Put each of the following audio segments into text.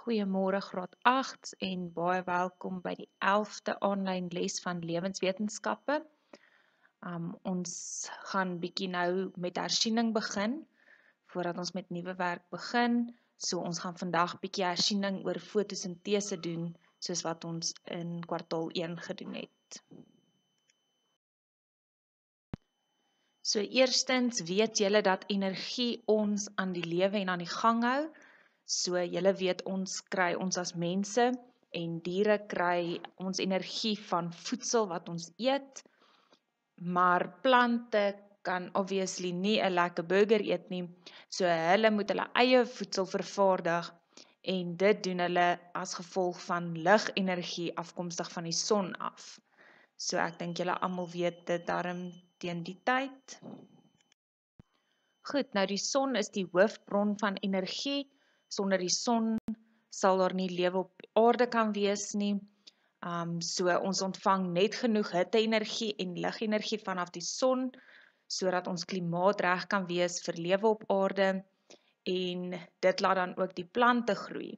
Goeiemôre graad 8s en baie welkom by die 11de aanlyn les van lewenswetenskappe. Um ons gaan bietjie nou met hersiening begin voordat ons met nuwe werk begin. So ons gaan vandag bietjie hersiening oor fotosintese doen soos wat ons in kwartaal 1 gedoen het. So eerstens weet julle dat energie ons aan die lewe en aan die gang hou. So julle weet ons kry ons as mense en diere kry ons energie van voedsel wat ons eet. Maar plante kan obviously nie 'n lekker burger eet nie. So hulle moet hulle eie voedsel vervaardig en dit doen hulle as gevolg van ligenergie afkomstig van die son af. So ek dink julle almal weet dit darm teen die tyd. Goed, nou die son is die hoofbron van energie sonder die son sal daar nie lewe op aarde kan wees nie. Um so ons ontvang net genoeg hitte-energie en ligenergie vanaf die son sodat ons klimaat reg kan wees vir lewe op aarde en dit laat dan ook die plante groei.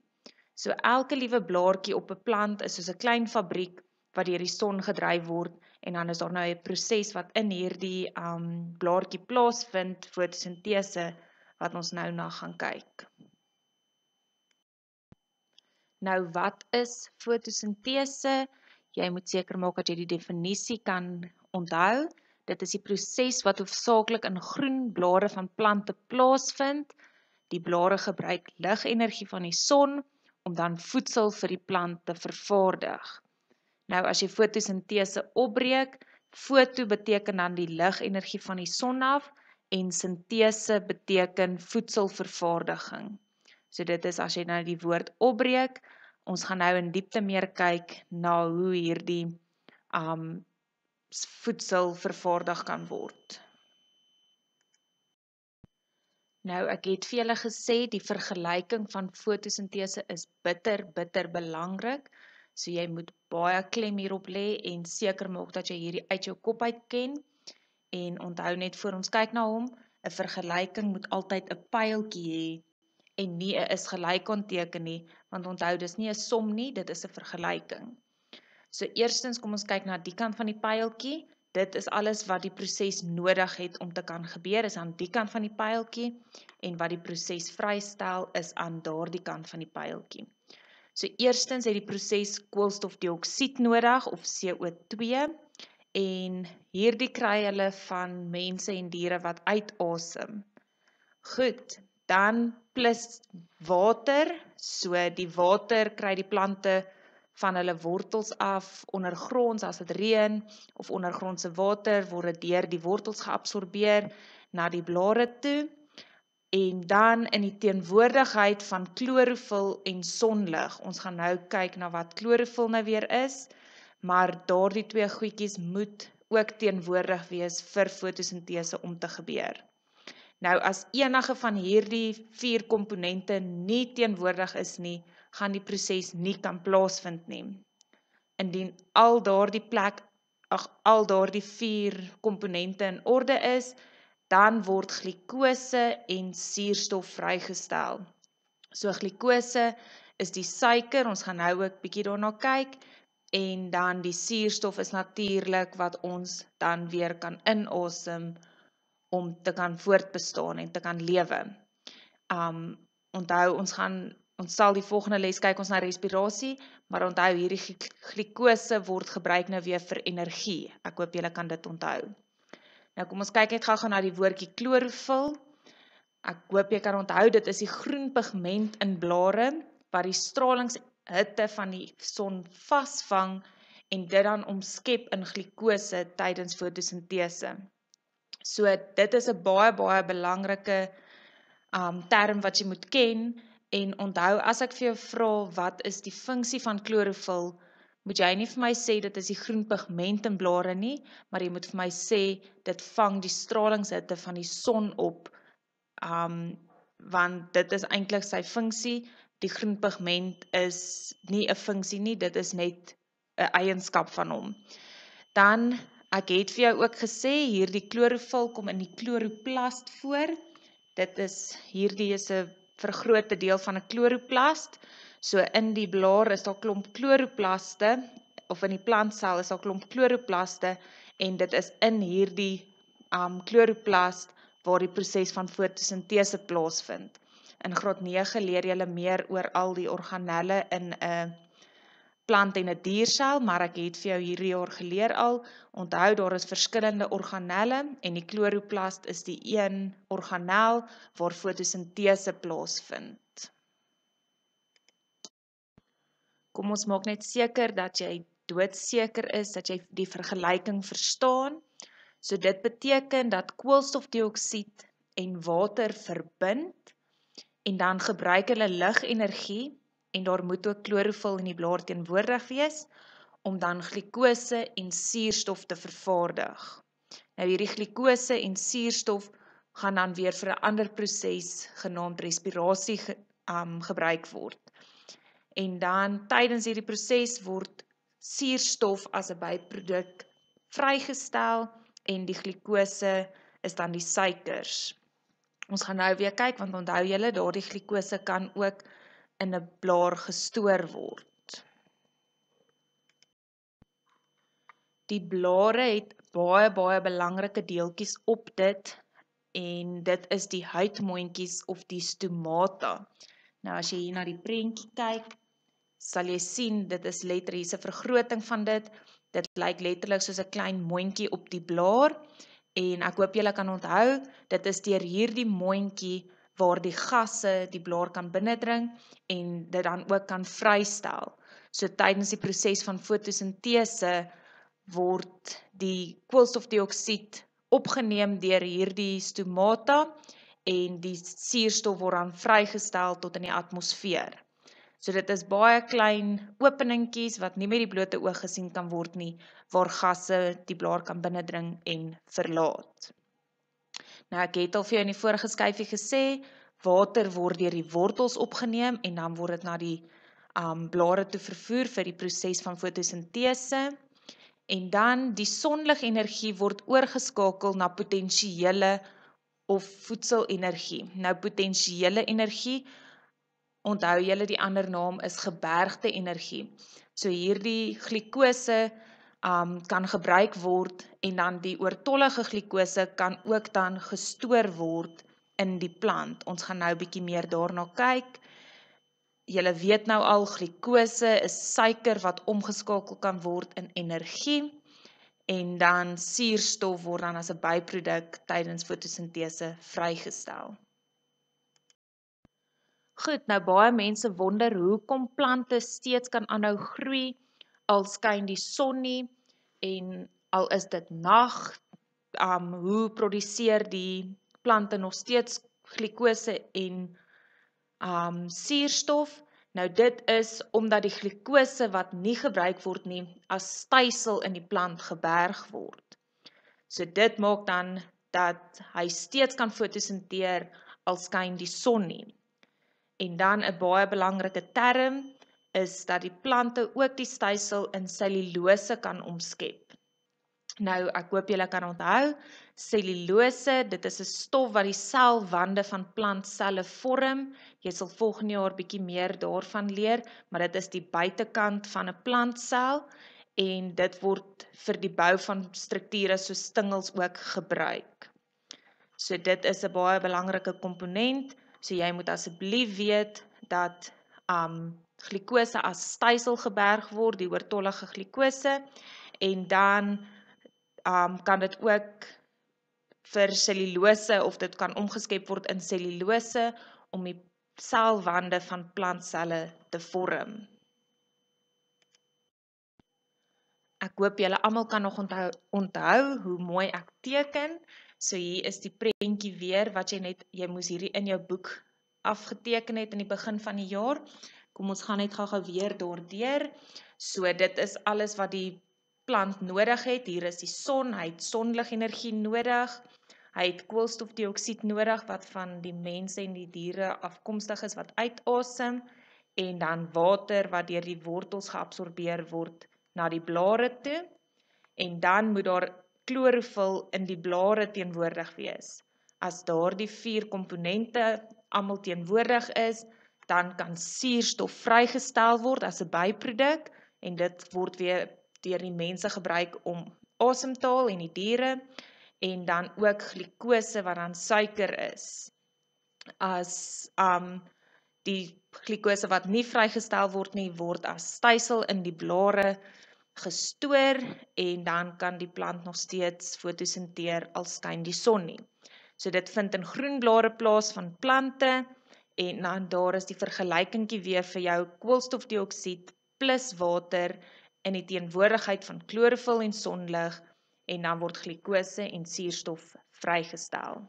So elke liewe blaartjie op 'n plant is soos 'n klein fabriek wat deur die son gedryf word en dan is daar nou 'n proses wat in hierdie um blaartjie plaasvind, fotosintese wat ons nou na gaan kyk. Nou wat is fotosintese? Jy moet seker maak dat jy die definisie kan onthou. Dit is die proses wat hoofsaaklik in groen blare van plante plaasvind. Die blare gebruik ligenergie van die son om dan voedsel vir die plant te vervaardig. Nou as jy fotosintese opbreek, foto beteken dan die ligenergie van die son af en sintese beteken voedselvervaardiging. So dit is as jy nou die woord opbreek, ons gaan nou in diepte meer kyk na hoe hierdie um voedsel vervaardig kan word. Nou ek het vir julle gesê die vergelyking van fotosintese is bitter bitter belangrik. So jy moet baie klem hierop lê en seker maak dat jy hierdie uit jou kop uit ken. En onthou net voor ons kyk na hom, 'n vergelyking moet altyd 'n pyltjie hê en nie 'n is gelyk aanteken nie, want onthou dis nie 'n som nie, dit is 'n vergelyking. So eerstens kom ons kyk na die kant van die pyltjie. Dit is alles wat die proses nodig het om te kan gebeur is aan die kant van die pyltjie en wat die proses vrystel is aan daardie kant van die pyltjie. So eerstens het die proses koolstofdioksied nodig of CO2 en hierdie kry hulle van mense en diere wat uitasem. Goed, dan plus water, so die water kry die plante van hulle wortels af ondergronds as dit reën of ondergrondse water word dit deur die wortels geabsorbeer na die blare toe en dan in die teenwoordigheid van klorofil en sonlig. Ons gaan nou kyk na wat klorofil nou weer is, maar daardie twee goedjies moet ook teenwoordig wees vir fotosintese om te gebeur. Nou as enige van hierdie vier komponente nie teenwoordig is nie, gaan die proses nie kan plaasvind nie. Indien al daardie plek ag al daardie vier komponente in orde is, dan word glikose en suurstof vrygestel. So glikose is die suiker, ons gaan nou ook bietjie daarna kyk en dan die suurstof is natuurlik wat ons dan weer kan inasem om te kan voortbestaan en te kan lewe. Um onthou ons gaan ons sal die volgende les kyk ons na respirasie, maar onthou hierdie glikose word gebruik nou weer vir energie. Ek hoop julle kan dit onthou. Nou kom ons kyk net gou-gou na die woordjie klorofil. Ek hoop jy kan onthou dit is die groen pigment in blare wat die stralingshitte van die son vasvang en dit dan omskep in glikose tydens fotosintese. So dit is 'n baie baie belangrike um term wat jy moet ken en onthou as ek vir jou vra wat is die funksie van klorofil, moet jy nie vir my sê dit is die groen pigment in blare nie, maar jy moet vir my sê dit vang die stralingshitte van die son op. Um want dit is eintlik sy funksie. Die groen pigment is nie 'n funksie nie, dit is net 'n eienskap van hom. Dan Ek het vir jou ook gesê hierdie klorofil kom in die kloroplast voor. Dit is hierdie is 'n vergrote deel van 'n chloroplast. So in die blaar is daar klomp chloroplaste of in die plantsel is daar klomp chloroplaste en dit is in hierdie um chloroplast waar die proses van fotosintese plaasvind. In graad 9 leer jy meer oor al die organelle in 'n plant en 'n diersel, maar ek het vir jou hierdie jaar geleer al, onthou daar is verskillende organelle en die chloroplast is die een organel waar fotosintese plaasvind. Kom ons maak net seker dat jy doodseker is dat jy die vergelyking verstaan. So dit beteken dat koolstofdioksied en water verbind en dan gebruik hulle ligenergie en daar moet ook klorofil in die blaar teenwoordig wees om dan glikose en suurstof te vervaardig. Nou hierdie glikose en suurstof gaan dan weer vir 'n ander proses genaamd respirasie ge, um gebruik word. En dan tydens hierdie proses word suurstof as 'n byproduk vrygestel en die glikose is dan die suikers. Ons gaan nou weer kyk want onthou julle daardie glikose kan ook in 'n blaar gestoor word. Die blare het baie baie belangrike deeltjies op dit en dit is die huidmondjies of die stomata. Nou as jy hier na die prentjie kyk, sal jy sien dit is letter hier's 'n vergroting van dit. Dit lyk letterlik soos 'n klein mondjie op die blaar en ek hoop julle kan onthou, dit is deur hierdie mondjie waar die gasse die blaar kan binnendring en dit dan ook kan vrystel. So tydens die proses van fotosintese word die koolstofdioksied opgeneem deur hierdie stomata en die suurstof word dan vrygestel tot in die atmosfeer. So dit is baie klein openingkies wat nie met die blote oog gesien kan word nie waar gasse die blaar kan binnendring en verlaat. Nou ek het al vir jou in die vorige skyfie gesê, water word deur die wortels opgeneem en dan word dit na die um blare toe vervoer vir die proses van fotosintese. En dan die sonligenergie word oorgeskakel na potensiële of voedselenergie. Nou potensiële energie onthou julle die ander naam is gebergte energie. So hierdie glikose um kan gebruik word en dan die oortollige glikose kan ook dan gestoor word in die plant. Ons gaan nou bietjie meer daarna kyk. Julle weet nou al glikose is suiker wat omgeskakel kan word in energie en dan suurstof word dan as 'n byproduk tydens fotosintese vrygestel. Goed, nou baie mense wonder hoekom plante steeds kan aanhou groei al skyn die son nie en al is dit nag, um hoe produseer die plante nog steeds glikose en um suurstof? Nou dit is omdat die glikose wat nie gebruik word nie as stysel in die plant geberg word. So dit maak dan dat hy steeds kan fotosinteer al skyn die son nie. En dan 'n baie belangrike term is dat die plante ook die stysel in selulose kan omskep. Nou, ek hoop julle kan onthou, selulose, dit is 'n stof wat die selwande van plantselle vorm. Jy sal volgende jaar bietjie meer daarvan leer, maar dit is die buitekant van 'n plantsel en dit word vir die bou van strukture so stingels ook gebruik. So dit is 'n baie belangrike komponent, so jy moet asseblief weet dat um glikose as stysel geberg word, die oortollige glikose en dan um kan dit ook vir selulose of dit kan omgeskep word in selulose om die selwande van plantselle te vorm. Ek hoop julle almal kan nog onthou onthou hoe mooi ek teken. So hier is die prentjie weer wat jy net jy moes hierdie in jou boek afgeteken het in die begin van die jaar. Kom ons gaan net gou-gou weer daardeur. So dit is alles wat die plant nodig het. Hier is die son, hy het sonligenergie nodig. Hy het koolstofdioksied nodig wat van die mense en die diere afkomstig is wat uitasem en dan water wat deur die wortels geabsorbeer word na die blare toe. En dan moet daar klorofil in die blare teenwoordig wees. As daardie vier komponente almal teenwoordig is, dan kan suurstof vrygestel word as 'n byproduk en dit word weer deur die mense gebruik om asem te haal en die diere en dan ook glikose wat dan suiker is. As um die glikose wat nie vrygestel word nie word as stysel in die blare gestoor en dan kan die plant nog steeds fotosinteer al skyn die son nie. So dit vind in groen blare plaas van plante en dan daar is die vergelykingkie weer vir jou koolstofdioksied plus water in die teenwoordigheid van klorofil en sonlig en dan word glikose en suurstof vrygestel.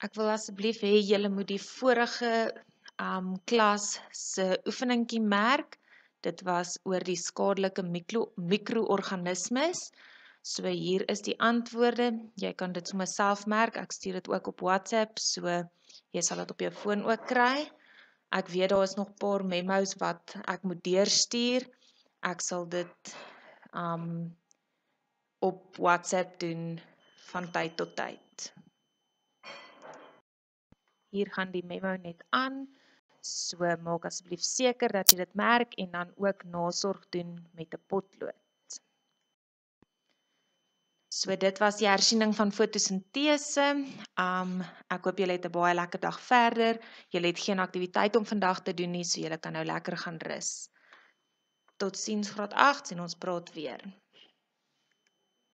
Ek wil asseblief hê julle moet die vorige um klas se oefeningkie merk. Dit was oor die skadelike mikroorganismes. So hier is die antwoorde. Jy kan dit sommer self merk. Ek stuur dit ook op WhatsApp, so jy sal dit op jou foon ook kry. Ek weet daar is nog 'n paar memos wat ek moet deurstuur. Ek sal dit um op WhatsApp doen van tyd tot tyd. Hier gaan die memo net aan. So maak asseblief seker dat jy dit merk en dan ook nasorg doen met 'n potlood. So dit was die hersiening van fotosintese. Um ek hoop julle het 'n baie lekker dag verder. Julle het geen aktiwiteit om vandag te doen nie, so julle kan nou lekker gaan rus. Totsiens graad 8 en ons praat weer.